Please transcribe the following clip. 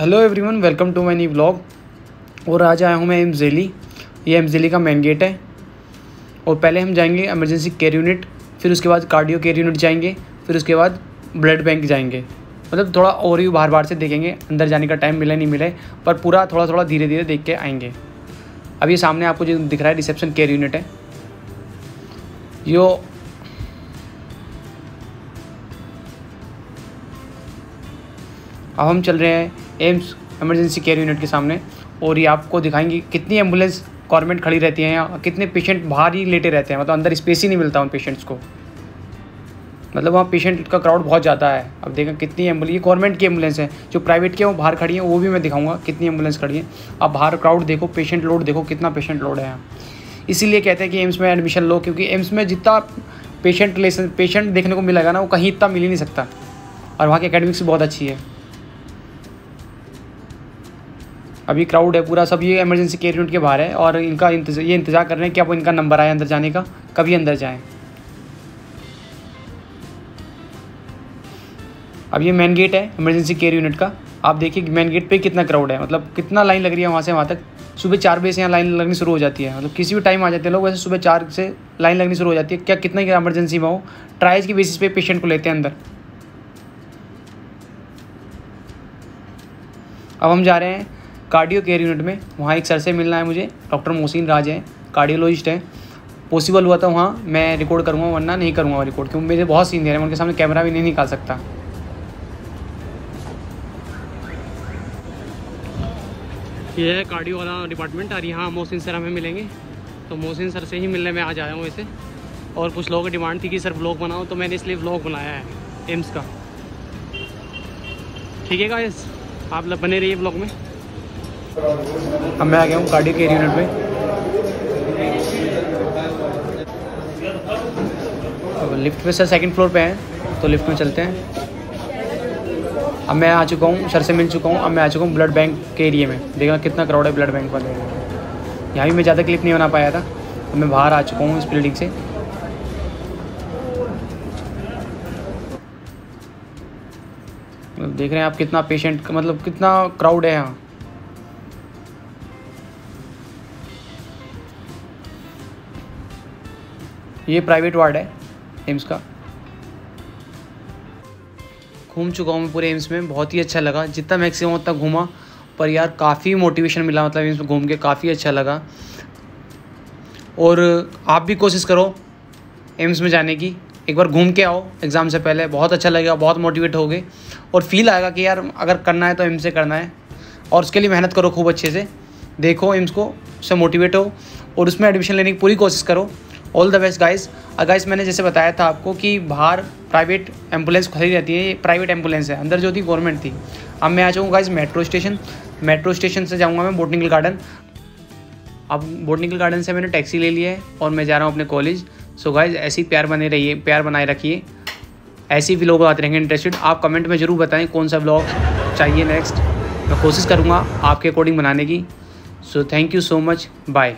Hello everyone welcome to my new blog और आज आया हूँ मैं एम्स दिल्ली ये एमजेली का मेन गेट है। और पहले हम जाएँगे इमरजेंसी केयर यूनिट फिर उसके बाद कार्डियो केयर यूनिट जाएँगे, फिर उसके बाद ब्लड बैंक जाएँगे। मतलब थोड़ा और ही बाहर बाहर से देखेंगे, अंदर जाने का टाइम मिले नहीं मिले पर पूरा थोड़ा थोड़ा धीरे धीरे देख के आएँगे। अब ये सामने आपको जो दिख रहा है रिसेप्शन केयर यूनिट है। यो अब हम चल रहे हैं एम्स इमरजेंसी केयर यूनिट के सामने, और ये आपको दिखाएँगे कितनी एंबुलेंस गवर्नमेंट खड़ी रहती है कितने पेशेंट बाहर ही लेटे रहते हैं मतलब अंदर स्पेस ही नहीं मिलता उन पेशेंट्स को। मतलब वहाँ पेशेंट का क्राउड बहुत ज़्यादा है। अब देखें कितनी एंबुलेंस ये गवर्नमेंट की एंबुलेंस है, जो प्राइवेट की वो बाहर खड़ी है, वो भी मैं दिखाऊँगा कितनी एंबुलेंस खड़ी है। अब बाहर क्राउड देखो, पेशेंट लोड देखो, कितना पेशेंट लोड है इसीलिए कहते हैं कि एम्स में एडमिशन लो, क्योंकि एम्स में जितना पेशेंट पेशेंट देखने को मिलेगा ना, वो कहीं इतना मिल ही नहीं सकता। और वहाँ की अकेडमिक्स बहुत अच्छी है। अभी क्राउड है पूरा, सब ये इमरजेंसी केयर यूनिट के बाहर है और इनका इंतज़ार ये इंतज़ार कर रहे हैं कि अब इनका नंबर आए अंदर जाने का, कभी अंदर जाएँ। अब ये मेन गेट है इमरजेंसी केयर यूनिट का। आप देखिए मेन गेट पे कितना क्राउड है मतलब कितना लाइन लग रही है वहाँ से वहाँ तक। सुबह चार बजे से यहाँ लाइन लगनी शुरू हो जाती है मतलब किसी भी टाइम आ जाते हैं लोग, वैसे सुबह चार से लाइन लगनी शुरू हो जाती है। क्या कितना ही इमरजेंसी में हो ट्राइज की बेसिस पे पेशेंट को लेते हैं अंदर। अब हम जा रहे हैं कार्डियो केयर यूनिट में वहाँ एक सर से मिलना है मुझे, डॉक्टर मोहसिन राज हैं, कार्डियोलॉजिस्ट हैं। पॉसिबल हुआ तो वहाँ मैं रिकॉर्ड करूँगा, वरना नहीं करूँगा रिकॉर्ड, क्योंकि मेरे बहुत सीनियर है, मैं उनके सामने कैमरा भी नहीं निकाल सकता। ये है कार्डियो वाला डिपार्टमेंट, और यहाँ मोहसिन सर हमें मिलेंगे। तो मोहसिन सर से ही मिलने में आज आया हूँ वैसे। और कुछ लोगों की डिमांड थी कि सर ब्लॉग बनाओ तो मैंने इसलिए ब्लॉग बनाया है, एम्स का। ठीक है गाइस, आप बने रहिए ब्लॉग में। अब मैं आ गया हूँ कार्डियो केयर यूनिट में लिफ्ट पे सर सेकंड फ्लोर पे हैं तो लिफ्ट में चलते हैं। अब मैं आ चुका हूँ, सर से मिल चुका हूँ, अब मैं आ चुका हूँ ब्लड बैंक के एरिए में। देखना कितना क्राउड है ब्लड बैंक वाले। यहाँ भी मैं ज़्यादा क्लिप नहीं बना पाया था, अब मैं बाहर आ चुका हूँ इस बिल्डिंग से। देख रहे हैं आप कितना पेशेंट मतलब कितना क्राउड है यहाँ। ये प्राइवेट वार्ड है एम्स का। घूम चुका हूँ मैं पूरे एम्स में, बहुत ही अच्छा लगा। जितना मैक्सिमम उतना घूमा, पर यार काफ़ी मोटिवेशन मिला मतलब एम्स में घूम के, काफ़ी अच्छा लगा। और आप भी कोशिश करो एम्स में जाने की। एक बार घूम के आओ एग्ज़ाम से पहले। बहुत अच्छा लगेगा, बहुत मोटिवेट होगे। और फील आएगा कि यार, अगर करना है तो एम्स से करना है। और उसके लिए मेहनत करो खूब अच्छे से। देखो एम्स को, उससे मोटिवेट हो। और उसमें एडमिशन लेने की पूरी कोशिश करो। All the best guys guys मैंने जैसे बताया था आपको कि बाहर प्राइवेट एंबुलेंस खड़ी रहती है, ये प्राइवेट एंबुलेंस है। अंदर जो थी गवर्नमेंट थी। अब मैं आ जाऊँगा guys metro station metro station से जाऊँगा मैं बोटनिकल गार्डन अब बोटनिकल गार्डन से मैंने टैक्सी ले लिया है और मैं जा रहा हूँ अपने कॉलेज सो गाइज़ ऐसे ही प्यार बने रहिए, प्यार बनाए रखिए। ऐसे भी लोग आते रहेंगे इंटरेस्टेड आप कमेंट में ज़रूर बताएँ कौन सा ब्लॉग चाहिए नेक्स्ट मैं कोशिश करूँगा आपके अकॉर्डिंग बनाने की। So thank you so much bye